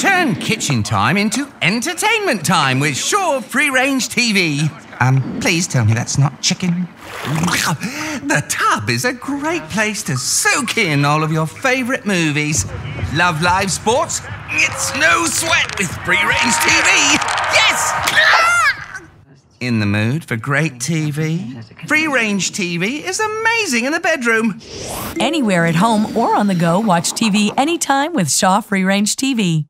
Turn kitchen time into entertainment time with Shaw Free Range TV. Um, please tell me that's not chicken. The tub is a great place to soak in all of your favourite movies. Love live sports? It's no sweat with Free Range TV. Yes! In the mood for great TV? Free Range TV is amazing in the bedroom. Anywhere at home or on the go, watch TV anytime with Shaw Free Range TV.